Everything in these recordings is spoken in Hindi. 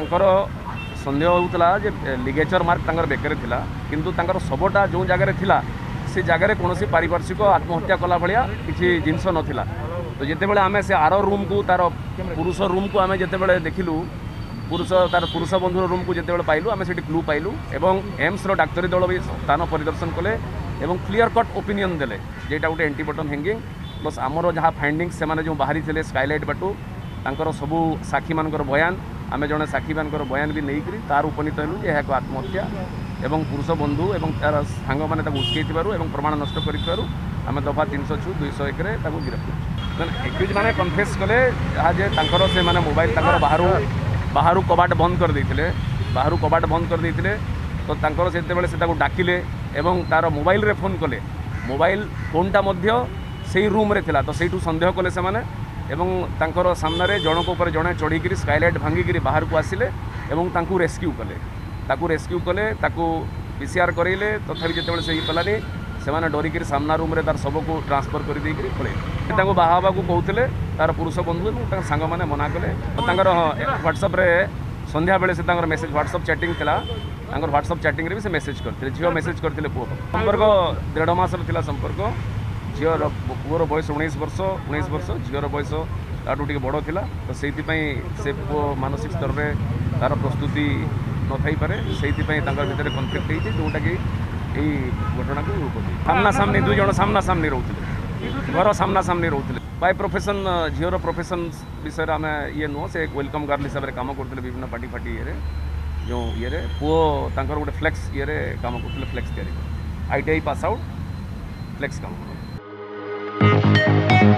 ତାଙ୍କର ସନ୍ଦେହ ହେଉଥିଲା ଯେ ଲିଗେଚର୍ ମାର୍କ ତାଙ୍କର ବେକରେ ଥିଲା କିନ୍ତୁ ତାଙ୍କର ଶବଟା ଯେଉଁ ଜାଗାରେ ଥିଲା ସେ ଜାଗାରେ କୌଣସି ପାରିପାର୍ଶ୍ୱିକ ଆତ୍ମହତ୍ୟା କଲା ଭଳିଆ କିଛି ଜିନିଷ ନଥିଲା ତ ଯେତେବେଳେ ଆମେ ସେ ଆର ରୁମ୍କୁ ତା'ର ପୁରୁଷ ରୁମ୍କୁ ଆମେ ଯେତେବେଳେ ଦେଖିଲୁ ପୁରୁଷ ତା'ର ପୁରୁଷ ବନ୍ଧୁର ରୁମ୍କୁ ଯେତେବେଳେ ପାଇଲୁ ଆମେ ସେଠି କ୍ଲୁ ପାଇଲୁ ଏବଂ ଏମ୍ସର ଡାକ୍ତରୀ ଦଳ ବି ସ୍ଥାନ ପରିଦର୍ଶନ କଲେ ଏବଂ କ୍ଲିୟର କଟ୍ ଓପିନିଅନ୍ ଦେଲେ ଯେଇଟା ଗୋଟେ ଏଣ୍ଟିବଟନ୍ ହ୍ୟାଙ୍ଗିଂ ପ୍ଲସ୍ ଆମର ଯାହା ଫାଇଣ୍ଡିଙ୍ଗସ୍ ସେମାନେ ଯେଉଁ ବାହାରିଥିଲେ ସ୍କାଇଲାଇଟ୍ ବାଟୁ ତାଙ୍କର ସବୁ ସାକ୍ଷୀମାନଙ୍କର ବୟାନ ଆମେ ଜଣେ ସାକ୍ଷୀମାନଙ୍କର ବୟାନ ବି ନେଇକରି ତାର ଉପନୀତ ହେଲୁ ଯେ ଏହାକୁ ଆତ୍ମହତ୍ୟା ଏବଂ ପୁରୁଷ ବନ୍ଧୁ ଏବଂ ତା'ର ସାଙ୍ଗମାନେ ତାକୁ ଉସ୍କେଇଥିବାରୁ ଏବଂ ପ୍ରମାଣ ନଷ୍ଟ କରିଥିବାରୁ ଆମେ ଦଫା ତିନିଶହ ଛୁ ଦୁଇଶହ ଏକରେ ତାକୁ ଗିରଫ କରିଛୁ ମାନେ ଏକ୍ୟୁଜ୍ ମାନେ କନଫେସ୍ କଲେ ଯାହା ଯେ ତାଙ୍କର ସେମାନେ ମୋବାଇଲ ତାଙ୍କର ବାହାରୁ ବାହାରୁ କବାଟ ବନ୍ଦ କରିଦେଇଥିଲେ ବାହାରୁ କବାଟ ବନ୍ଦ କରିଦେଇଥିଲେ ତ ତାଙ୍କର ସେତେବେଳେ ସେ ତାକୁ ଡାକିଲେ ଏବଂ ତା'ର ମୋବାଇଲରେ ଫୋନ୍ କଲେ ମୋବାଇଲ ଫୋନ୍ଟା ମଧ୍ୟ ସେଇ ରୁମ୍ରେ ଥିଲା ତ ସେଇଠୁ ସନ୍ଦେହ କଲେ ସେମାନେ सामने जड़क जड़े चढ़ीक स्कैलैट भांगिक बाहर को आसिले रेस्क्यू कले रेस्क्यू कले पी सी आर करेले तथा तो जिते से डरिक सामना रूम्रे तार शब को ट्रांसफर कर देकर पलिए बाहर कहते तार पुरुष बंधु सांग मैंने मना कले ह्वाट्सअप ह्वाट्सअप्रे सन्ध्या बेले से message WhatsApp chatting WhatsApp chatting में भी से मेसेज करते झील मेसेज करते पुओ संपर्क देढ़ मस संपर्क झीर पुओर बयस उन्नीस वर्ष उन्नीस वर्ष झीर बयस ताकि बड़ था तो से पुओ मानसिक स्तर में तार प्रस्तुति न थपे से भितर कनफ्लिक्ट हो जोटा कि यही घटना को सामना सामने दुईज सामना सामने रोते घर सामना सामने रोते बाय प्रोफेसन झीर प्रोफेसन विषय आम ये नुह से वेलकम गार्ल हिसाब से कम करते विभिन्न पार्टी फाटी ये जो ईर पुओं गोटे फ्लेक्स ईर कम कर फ्लेक्स या I T I pass out flex कम कर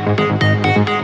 Thank you.